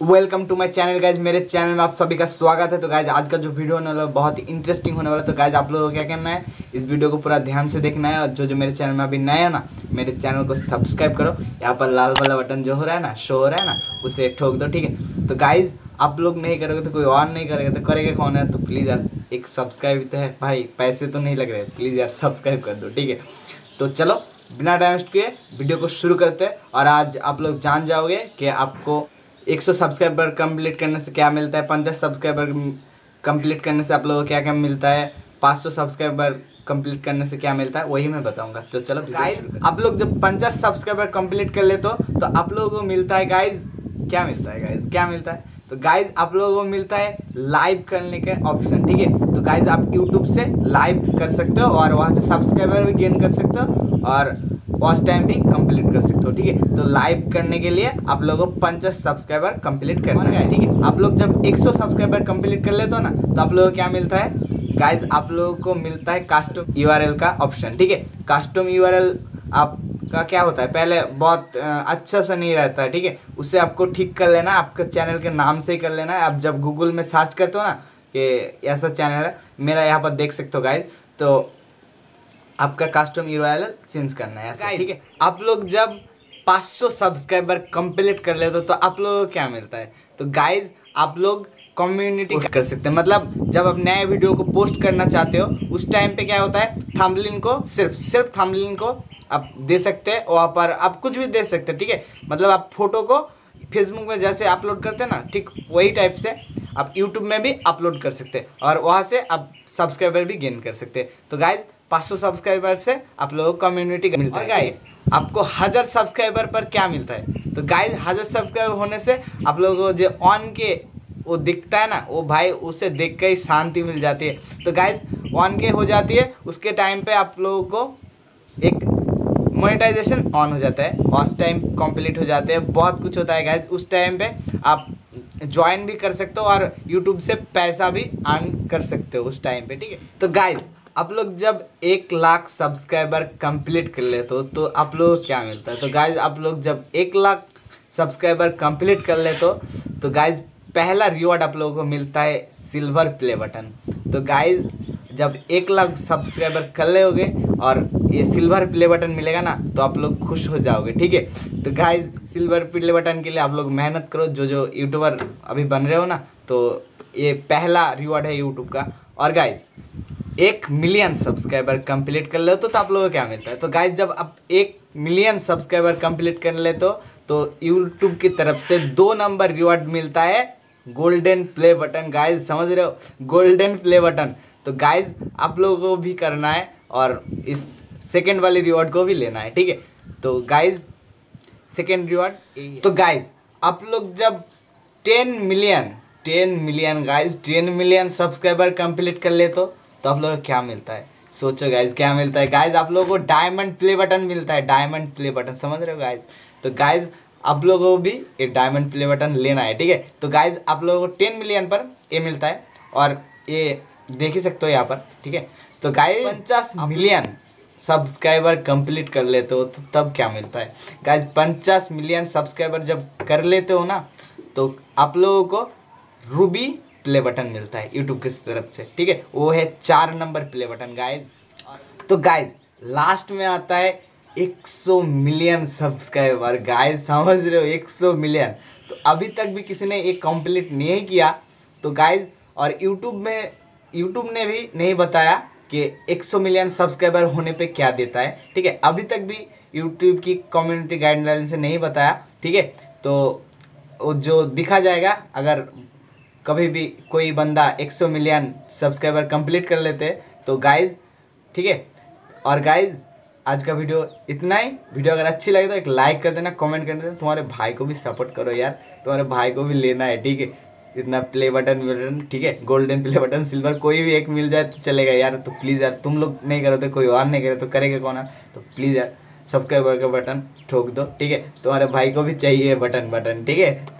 Welcome to my channel guys मेरे channel में आप सभी का स्वागत है। तो गाइज़ आज का जो वीडियो होने वाला, बहुत ही इंटरेस्टिंग होने वाला तो गाइज़ आप लोगों को क्या करना है? इस वीडियो को पूरा ध्यान से देखना है। और जो जो मेरे चैनल में अभी नए है ना, मेरे चैनल को सब्सक्राइब करो। यहाँ पर लाल वाला बटन जो हो रहा है ना शो हो रहा है ना, उसे ठोक दो, ठीक है? तो गाइज़ आप लोग नहीं करोगे तो कोई और नहीं करेगा। तो करेगा कौन है? तो प्लीज़ यार, एक सब्सक्राइब तो है। भाई, पैसे तो नहीं लग रहे। प्लीज़ यार सब्सक्राइब कर दो, ठीक है? तो चलो, बिना टाइम वेस्ट किए वीडियो को शुरू करते हैं। और आज आप लोग जान जाओगे कि आपको 100 सब्सक्राइबर कंप्लीट करने से क्या मिलता है? पंचास सब्सक्राइबर कंप्लीट करने से आप लोगों को क्या क्या मिलता है? 500 सब्सक्राइबर कंप्लीट करने से क्या मिलता है? वही मैं बताऊँगा। तो चलो गाइज़ आप लोग जब पंचास सब्सक्राइबर कंप्लीट कर ले तो, तो आप लोगों को मिलता है गाइज़ क्या मिलता है गाइज़ क्या मिलता है? तो गाइज़ आप लोगों को मिलता है लाइव करने का ऑप्शन ठीक है? तो गाइज़ आप यूट्यूब से लाइव कर सकते हो और वहाँ से सब्सक्राइबर भी गेन कर सकते हो और वॉच टाइम भी कंप्लीट कर सकते हो, ठीक है? तो लाइव करने के लिए आप लोगों को पंचास सब्सक्राइबर कंप्लीट करना है, ठीक है? आप लोग जब 100 सब्सक्राइबर कंप्लीट कर लेते हो ना तो आप लोगों को क्या मिलता है? गाइज़ आप लोगों को मिलता है कास्टम यू का ऑप्शन ठीक है? कास्टम यू आपका क्या होता है? पहले बहुत अच्छा सा नहीं रहता है, ठीक है? उसे आपको ठीक कर लेना, आपके चैनल के नाम से ही कर लेना आप जब गूगल में सर्च करते हो ना, कि ऐसा चैनल है, मेरा यहाँ पर देख सकते हो गाइज़ तो आपका कस्टम यूआरएल चेंज करना है ऐसा ठीक है? आप लोग जब 500 सब्सक्राइबर कंप्लीट कर लेते हो तो आप लोगों को क्या मिलता है? तो गाइज़ आप लोग कम्युनिटी कर सकते हैं। मतलब जब आप नए वीडियो को पोस्ट करना चाहते हो उस टाइम पे क्या होता है? थंबलिन को सिर्फ़ सिर्फ़ थंबलिन को आप दे सकते हैं वहाँ पर आप कुछ भी दे सकते हैं ठीक है? मतलब आप फ़ोटो को फेसबुक में जैसे अपलोड करते हैं ना ठीक वही टाइप से आप यूट्यूब में भी अपलोड कर सकते हैं और वहाँ से आप सब्सक्राइबर भी गेन कर सकते हैं। तो गाइज़ 500 सब्सक्राइबर से आप लोगों को कम्युनिटी मिलता है। गाइज़ आपको हज़ार सब्सक्राइबर पर क्या मिलता है? तो गाइज़ हज़ार सब्सक्राइबर होने से आप लोगों को जो ऑन के वो दिखता है ना वो भाई उसे देख के ही शांति मिल जाती है। तो गाइज़ ऑन के हो जाती है उसके टाइम पे आप लोगों को एक मोनेटाइजेशन ऑन हो जाता है। वॉच टाइम कंप्लीट हो जाते हैं बहुत कुछ होता है गाइज़ उस टाइम पे आप ज्वाइन भी कर सकते हो और यूट्यूब से पैसा भी अर्न कर सकते हो उस टाइम पे ठीक है? तो गाइज़ आप लोग जब एक लाख सब्सक्राइबर कंप्लीट कर लेते हो तो आप लोग को क्या मिलता है? तो गाइज़ आप लोग जब एक लाख सब्सक्राइबर कंप्लीट कर लेते हो तो गाइज़ पहला रिवॉर्ड आप लोगों को मिलता है सिल्वर प्ले बटन तो गाइज़ जब एक लाख सब्सक्राइबर कर लोगे और ये सिल्वर प्ले बटन मिलेगा ना तो आप लोग खुश हो जाओगे, ठीक है? तो गाइज़ सिल्वर प्ले बटन के लिए आप लोग मेहनत करो। जो जो यूट्यूबर अभी बन रहे हो ना तो ये पहला रिवॉर्ड है यूट्यूब का। और गाइज़ एक मिलियन सब्सक्राइबर कंप्लीट कर ले तो, तो आप लोगों को क्या मिलता है? तो गाइज़ जब आप एक मिलियन सब्सक्राइबर कंप्लीट कर ले तो तो यूट्यूब की तरफ़ से दो नंबर रिवॉर्ड मिलता है। गोल्डन प्ले बटन गाइज़ समझ रहे हो? गोल्डन प्ले बटन तो गाइज़ आप लोगों को भी करना है और इस सेकेंड वाले रिवॉर्ड को भी लेना है ठीक है? तो गाइज़ सेकेंड रिवॉर्ड तो गाइज़ आप लोग जब ten million ten million guys ten million subscriber complete कर ले तो तो आप लोगों को क्या मिलता है? सोचो गाइज़ क्या मिलता है? गाइज़ आप लोगों को डायमंड प्ले बटन मिलता है डायमंड प्ले बटन समझ रहे हो गाइज़ तो गाइज़ आप लोगों को भी ये डायमंड प्ले बटन लेना है ठीक है? तो गाइज़ आप लोगों को टेन मिलियन पर ये मिलता है और ये देख ही सकते हो यहाँ पर ठीक है? तो गाइज़ पचास मिलियन सब्सक्राइबर कंप्लीट कर लेते हो तो तब क्या मिलता है? गाइज़ पचास मिलियन सब्सक्राइबर जब कर लेते हो ना तो आप लोगों को रूबी प्ले बटन मिलता है यूट्यूब की तरफ़ से, ठीक है? वो है चार नंबर प्ले बटन गाइज़ तो गाइज़ लास्ट में आता है 100 मिलियन सब्सक्राइबर गाइज़ समझ रहे हो? 100 मिलियन तो अभी तक भी किसी ने एक कंप्लीट नहीं किया तो गाइज़ और यूट्यूब में यूट्यूब ने भी नहीं बताया कि 100 मिलियन सब्सक्राइबर होने पे क्या देता है, ठीक है? अभी तक भी यूट्यूब की कम्युनिटी गाइडलाइन से नहीं बताया, ठीक है? तो जो दिखा जाएगा, अगर कभी भी कोई बंदा 100 मिलियन सब्सक्राइबर कंप्लीट कर लेते तो गाइज़ ठीक है? और गाइज़ आज का वीडियो इतना ही। वीडियो अगर अच्छी लगे तो एक लाइक कर देना कमेंट कर देना। तुम्हारे भाई को भी सपोर्ट करो यार। तुम्हारे भाई को भी लेना है, ठीक है? इतना प्ले बटन बटन ठीक है? गोल्डन प्ले बटन सिल्वर कोई भी एक मिल जाए तो चलेगा यार। तो प्लीज़ यार, तुम लोग नहीं करो तो कोई और नहीं करे तो करेगा कौन तो प्लीज़ यार सब्सक्राइबर का बटन ठोक दो, ठीक है? तुम्हारे भाई को भी चाहिए बटन बटन ठीक है?